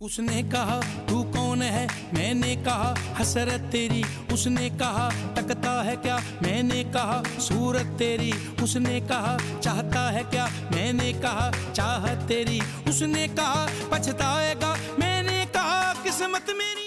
उसने कहा, तू कौन है? मैंने कहा, हसरत तेरी। उसने कहा तकता है क्या? मैंने कहा, सूरत तेरी। उसने कहा, चाहता है क्या? मैंने कहा, चाहत तेरी। उसने कहा, पछताएगा? मैंने कहा, किस्मत मेरी